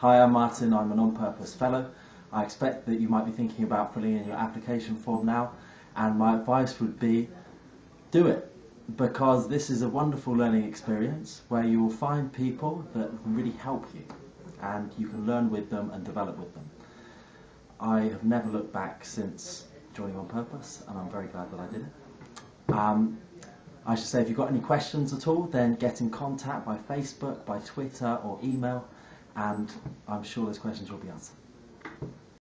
Hi, I'm Martin. I'm an on-purpose fellow. I expect that you might be thinking about filling in your application form now, and my advice would be do it because this is a wonderful learning experience where you will find people that can really help you and you can learn with them and develop with them. I have never looked back since joining on purpose and I'm very glad that I did it. Um, I should say if you've got any questions at all then get in contact by Facebook, by Twitter or email and I'm sure those questions will be answered.